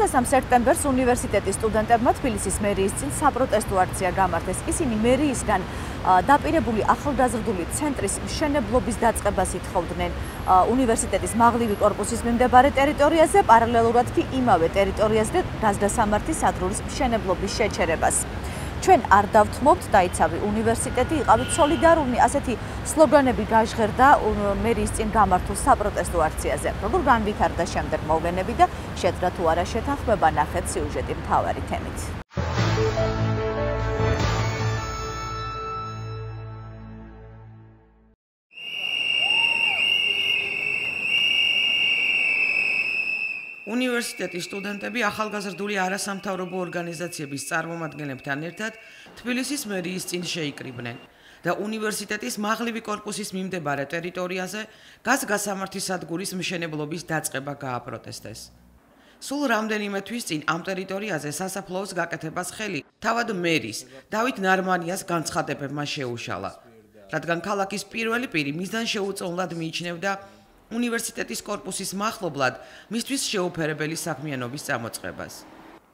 23 სექტემბერს უნივერსიტეტის სტუდენტებმა თბილისის მერიის წინ საპროტესტო აქცია გამართეს. ისინი მერიისგან დაპირებული ახალგაზრდული ცენტრის მშენებლობის დაწყებას ითხოვდნენ უნივერსიტეტის მაღლივი კორპუსის მიმდებარე ტერიტორიაზე, პარალელურად კი იმავე ტერიტორიაზე გაზდასამართის სადგურის მშენებლობის შეჩერებას. ჩვენ არ დავთმობთ დაიცავი უნივერსიტეტი იყავით სოლიდარული ასეთი სლოგანები გაჟღერდა მერის წინ გამართულ საპროტესტო აქციაზე როგორ განვითარდა შემდეგ მოვლენები და შეძრა თუ არა შეთანხმება ნახეთ სიუჟეტი მთავარი თემით უნივერსიტეტის სტუდენტები ახალგაზრდული არასამთავრობო ორგანიზაციების წარმომადგენლებთან ერთად თბილისის მერიის წინ შეიკრიბნენ და უნივერსიტეტის მაღლივი კორპუსის მიმდებარე ტერიტორიაზე გაზგასამართის სადგურის მშენებლობის დაწყება გააპროტესტეს. სულ რამდენიმე თვის წინ ამ ტერიტორიაზე სასაფლაოს გაკეთებას ხელი თავად მერის დავით ნარმანიას განცხადებებმა შეუშალა, რადგან ქალაქის პირველი პირი მისდან შეუწოვნლად მიიჩნევდა უნივერსიტეტის კორპუსის מחლობლად მისთვის შეუფერებელი საქმიანობის წამოწყებას.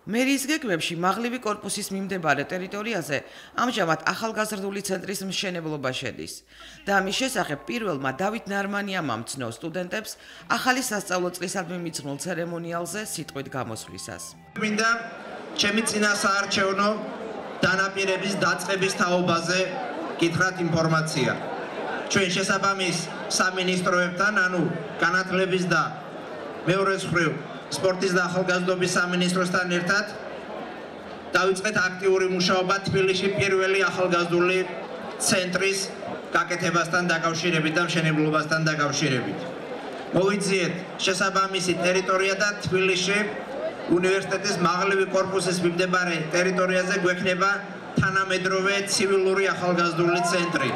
მერიის გეგმებში მაღლივი კორპუსის მიმდებარე ტერიტორიაზე ამჟამად ახალგაზრდული ცენტრის მშენებლობა შედის და ამის შესახებ პირველმა დავით ნარმანიამმა მცნო სტუდენტებს ახალი სასწავლო წლისადმი მიძღვნილ ცერემონიალზე სიტყვით გამოსვლისას. მინდა ჩემი წინა საარჩევნო დანაპირების დაწყების თაობაზე გითხრათ ინფორმაცია. ჩვენ შესაბამის სამინისტროებთან, ანუ განათლების და მეორე მხრივ სპორტის და ახალგაზრდობის სამინისტროსთან ერთად დავიწყეთ აქტიური მუშაობა თბილისში პირველი ახალგაზრდული ცენტრის გაკეთებასთან დაკავშირებით და მშენებლობასთან დაკავშირებით. მოვიძიეთ შესაბამისი ტერიტორია და თბილისში უნივერსიტეტის მაღლივი корпуსის მიმდებარე ტერიტორიაზე გვექნება თანამედროვე ცივილური ახალგაზრდული ცენტრი.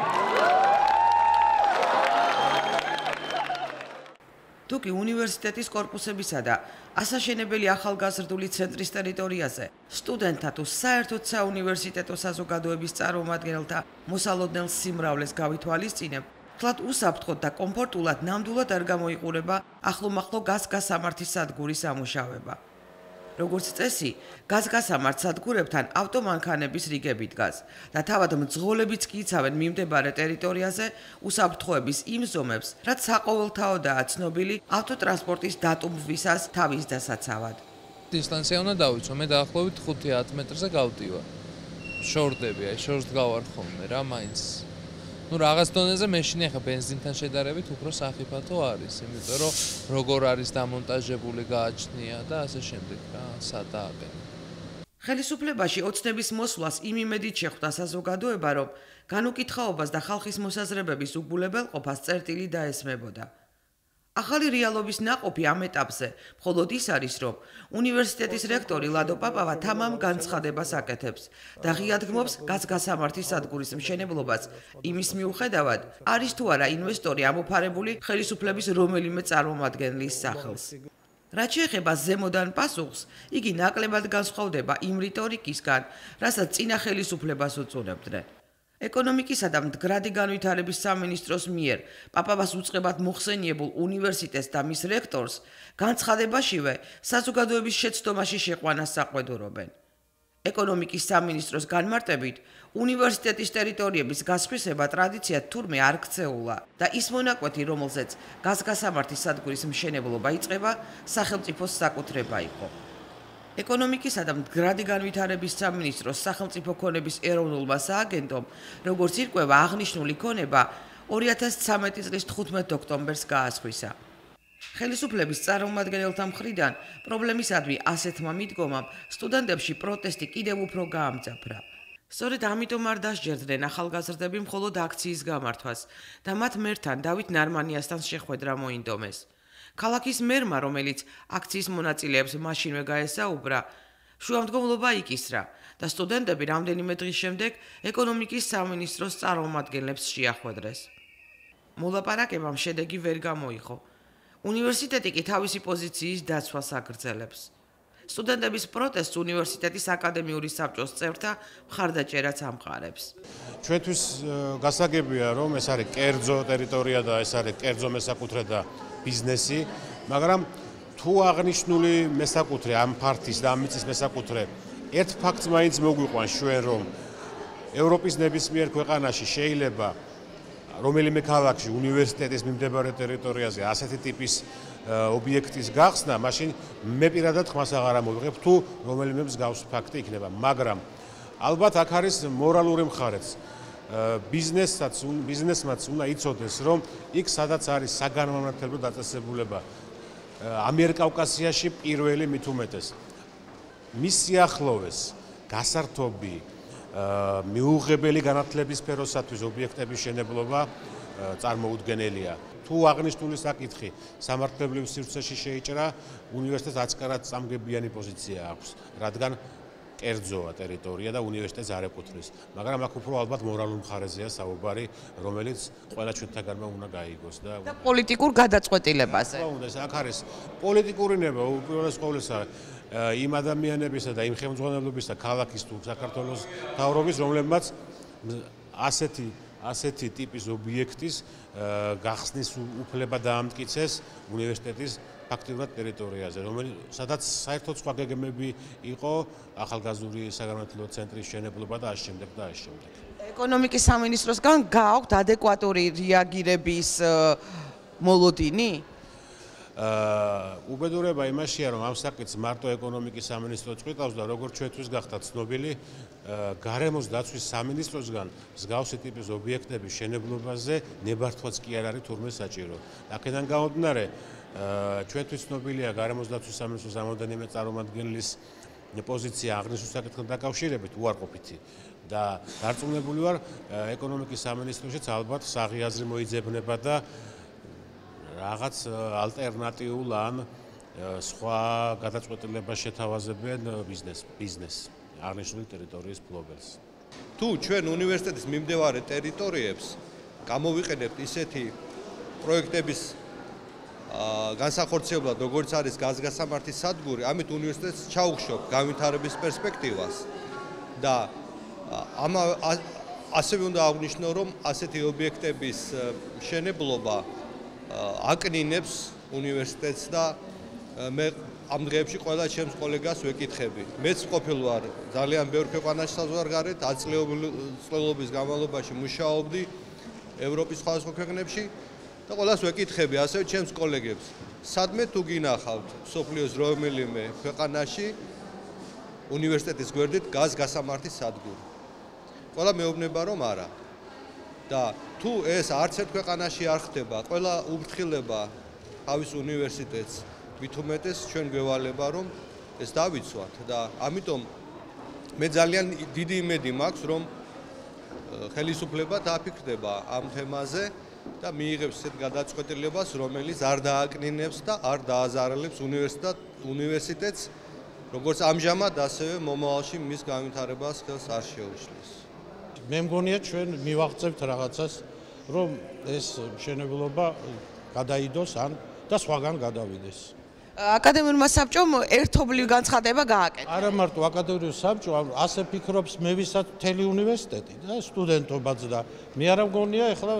თუ კი უნივერსიტეტის корпуსებისა და ასაშენებელი ახალგაზრდული ცენტრის ტერიტორიაზე სტუდენტთა თუ საერთოდ საუნივერსიტეტო საზოგადოების წარმომადგენელთა მოსალოდნელ სიმრავლეს გავითვალისწინებ თქვათ უსაფრთხოდ და კომფორტულად ნამდვილად არ გამოიყურება ახლომახლო გასგასამართი სადგურის ამუშავება. როგორც წესი, გაზგასამართ სადგურებთან ავტომანქანების რიგები დგას და თავად მძღოლებიც კი იცავენ მიმდებარე ტერიტორიაზე უსაფრთხოების იმ ზომებს, რაც საყოველთაოდაა ცნობილი ავტოტრანსპორტის დატუმვისას თავის დასაცავად. დისტანცია უნდა დავიცვო, მე დაახლოებით 5-10 მეტრზე გავდივა. შორდები, აი შორს გავარ ხოლმე რა, მაინც ну რაღაც დონეზე მე შინ ახლა бенზინთან შედარებით უფრო საფათო არის, იმიტომ რომ როგორ არის დამონტაჟებული გააჩნია და ასე შემდეგ რა, სადაა ბენზინი. ხელისუფლებაში ოცნების მოსვლას იმ იმედით შეხვდა საზოგადოება, რომ განუკითხაობას და ხალხის მოსაზრებების უგულებელყოფას წერტილი დაესმებოდა. ახალი რეალობის ნაყოფი ამ ეტაპზე მხოლოდ ის არის, რომ უნივერსიტეტის რექტორი ლადო პაპავა თამამ განცხადებას აკეთებს და ღიადგმობს გასგასამართი სადგურის მშენებლობას იმის მიუხედავად, არის თუ არა ინვესტორი ამოფარებული ხელისუფლების რომელიმე წარმომადგენლის სახელს. რაც შეეხება ზემოდან პასუხს, იგი ნაკლებად განსხვავდება იმ რიტორიკისგან, რასაც წინა ხელისუფლებას უწოდებდნენ. ეკონომიკისა და მდგრადი განვითარების სამინისტროს მიერ პაპავას უწყებად მოხსენიებულ უნივერსიტეტს და მის რექტორს განცხადებაშივე საზოგადოების შეცდომაში შეყვანას საყვედურობენ. ეკონომიკის სამინისტროს განმარტებით, უნივერსიტეტის ტერიტორიების გასხვისება ტრადიციად თურმე არ ქცეულა და ის მონაკვეთი, რომელზეც გაზგასამართის სადგურის მშენებლობა იწყება, სახელმწიფოს საკუთრება იყო. ეკონომიკისა და მდგრადი განვითარების სამინისტროს სახელმწიფო ქონების ეროვნულმა სააგენტომ, როგორც ირკვევა აღნიშნული ქონება 2013 წლის 15 ოქტომბერს გაასხვისა. ხელისუფლების წარმომადგენელთა მხრიდან პრობლემისადმი ასეთმა მიდგომამ სტუდენტებში პროტესტი კიდევ უფრო გაამძაფრა. სწორედ ამიტომ არ დასჯერდნენ ახალგაზრდები მხოლოდ აქციის გამართვას და მათ მერთან დავით ნარმანიასთან შეხვედრა მოინდომეს. ქალაქის მერმა, რომელიც აქციის მონაწილეებს მაშინვე გაესაუბრა, შუამდგომლობა იკისრა და სტუდენტები რამდენიმე დღის შემდეგ ეკონომიკის სამინისტროს წარმომადგენლებს შეახვედრეს. მოლაპარაკებამ შედეგი ვერ გამოიღო. უნივერსიტეტი კი თავისი პოზიციის დაცვას აგრძელებს. სტუდენტების პროტესტს უნივერსიტეტის აკადემიური საბჭოს წევრთა მხარდაჭერაც ამყარებს. ჩვენთვის გასაგებია, რომ ეს არის კერძო ტერიტორია და ეს არის კერძო მესაკუთრე და ბიზნესი, მაგრამ თუ აღნიშნული მესაკუთრე ამ ფართის და ამ მიწის მესაკუთრე ერთ ფაქტს მაინც მოგვიყვანს ჩვენ რომ ევროპის ნებისმიერ ქვეყანაში შეიძლება რომელიმე ქალაქში უნივერსიტეტის მიმდებარე ტერიტორიაზე ასეთი ტიპის ობიექტის გახსნა, მაშინ მე პირადად ხმას აღარ ამოვიღებ თუ რომელიმე მსგავს ფაქტი იქნება, მაგრამ ალბათ აქ არის მორალური მხარეც. ბიზნესაც ბიზნესმაც უნდა იცოდეს, რომ იქ სადაც არის საგანმანათლებლო დაწესებულება ამიერკავკასიაში პირველი მით უმეტეს მის სიახლოვეს გასართობი მიუღებელი განათლების სფეროსათვის ობიექტების შენებლობა წარმოუდგენელია. თუ აღნიშნული საკითხი სამართლებრივ სივრცეში შეიჭრა, უნივერსიტეტს აცკარად წამგებიანი პოზიცია აქვს, რადგან კერძოა ტერიტორია და უნივერსიტეტს არ ეკუთვნის, მაგრამ აქ უფრო ალბათ მორალურ მხარეზეა საუბარი, რომელიც ყველა ჩვენთაგანმა უნდა გაიგოს და და პოლიტიკურ გადაწყვეტილებაზე. ხო, უნდა ეს აქ არის პოლიტიკური ნება, უპირველეს ყოვლისა იმ ადამიანებისა და იმ ხელმძღვანელობის და ქალაქის თუ საქართველოს თავრობის, რომლებმაც ასეთი ასეთი ტიპის ობიექტის გახსნის უფლება დაამტკიცეს უნივერსიტეტის ფაქტიურად ტერიტორიაზე, რომელიც სადაც საერთოდ სხვა გეგმები იყო ახალგაზრდული საგანმანათლებლო ცენტრის შენებლობა და ამ შემდეგ და ამ შემდეგ. ეკონომიკის სამინისტროსგან გააქვთ ადეკვატური რეაგირების მოლოდინი? აა უბედურება იმაშია, რომ ამ საკითხს მარტო ეკონომიკის სამინისტრო წვითავს და როგორც ჩვენთვის გახდა ცნობილი, გარემოს დაცვის სამინისტროსგან მსგავსი ტიპის ობიექტების შენებლობაზე ნებართვაც კი არ არის თურმე საჭირო. აქედან გამომდინარე, აა ჩვენთვის ცნობილია გარემოს დაცვის სამინისტროს ამოდენიმე წარმომადგენლის პოზიცია აღნიშნულ საკითხთან დაკავშირებით უარყოფითი და დარწმუნებული ვარ ეკონომიკის სამინისტროშიც ალბათ საღიაზრი მოიძებნება და რაღაც ალტერნატიულ ან სხვა გადაწყვეტილებას შეთავაზებენ ბიზნეს ბიზნეს აღნიშნული ტერიტორიის ფლობელს. თუ ჩვენ უნივერსიტეტის მიმდებარე ტერიტორიებს გამოვიყენებთ ისეთი პროექტების განსახორციებლად, როგორც არის გაზგასამართის სადგური, ამით უნივერსიტეტს ჩაუხშობ განვითარების პერსპექტივას და ამ ასევე უნდა აღნიშნო, რომ ასეთი ობიექტების შენებლობა აკნინებს უნივერსიტეტს და მე ამ დღეებში ყველა ჩემს კოლეგას ვეკითხები. მეც ყოფილ ვარ ძალიან ბევრ ქვეყანაში საზღვარგარეთ, აწლეობის განმავლობაში მუშაობდი ევროპის სხვადასხვა ქვეყნებში და ყველას ვეკითხები, ასევე ჩემს კოლეგებს, სადმე თუ გინახავთ სოფლიოს რომელიმე ქვეყანაში უნივერსიტეტის გვერდით გაზ გასამართის სადგური. ყველა მეუბნება რომ არა. და თუ ეს არც ერთ ქვეყანაში არ ხდება, ყველა უფრთხილება თავის უნივერსიტეტს უმეტეს ჩვენ გვევალება რომ ეს დავიცვათ და ამიტომ მე ძალიან დიდი იმედი მაქვს რომ ხელისუფლება დააფიქრდება ამ თემაზე და მიიღებს ესეთ გადაწყვეტილებას რომელიც არ დააკნინებს და არ დააზარალებს უნივერსიტეტ უნივერსიტეტს როგორც ამჟამად ასევე მომავალში მის განვითარებას ხელს არ შეუშლის მე მგონია ჩვენ მივაღწევთ რაღაცას რომ ეს მშენებლობა გადაიდოს ან და სხვაგან გადავიდეს აკადემიურმა საბჭომ ერთობლივ განცხადება გააკეთა. არა მარტო აკადემიურ საბჭო, ასე ფიქრობს მე ვისაც მთელი უნივერსიტეტი და სტუდენტობაც და მე არ მგონია ეხლა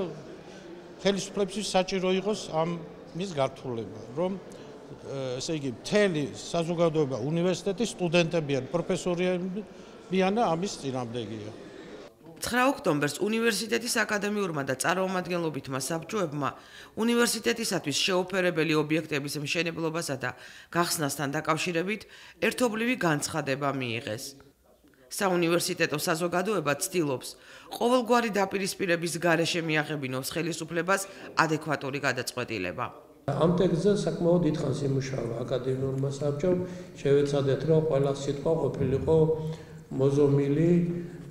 ხელისუფლებისთვის საჭირო იყოს ამ მის გართულება, რომ ესე იგი მთელი საზოგადოება უნივერსიტეტის სტუდენტები ან პროფესორები ან ამის წინამდეგია. 9 ოქტომბერს უნივერსიტეტის აკადემიურმა და წარმომადგენლობითმა საბჭოებმა უნივერსიტეტისათვის შეოფერებელი ობიექტების მშენებლობასა და გახსნასთან დაკავშირებით ერთობლივი განცხადება მიიღეს. საუნივერსიტეტო საზოგადოება ცდილობს ყოველგვარი დაპირისპირების გარეშე მიაღებინოს ხელისუფლებას ადეკვატური გადაწყვეტილება. ამ ტექსტზე საკმაოდ დიდხანს იმუშავა აკადემიურმა საბჭომ, შევეცადეთ რომ ყველა სიტყვა ყოფილიყო მოზომილი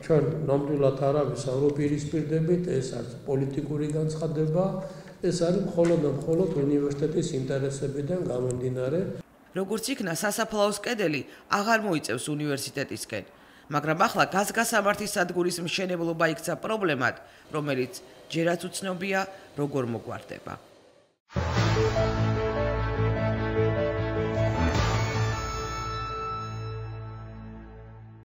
ჩვენ ნამდვილად არ ავისაურო პირისპირდებით, ეს არის პოლიტიკური განცხადება, ეს არის მხოლოდ და მხოლოდ უნივერსიტეტის ინტერესებიდან გამომდინარე. როგორც იქნა სასაფლაოს კედელი აღარ მოიწევს უნივერსიტეტისკენ, მაგრამ ახლა გაზგასამართის სადგურის მშენებლობა იქცა პრობლემად, რომელიც ჯერაც უცნობია, როგორ მოგვარდება.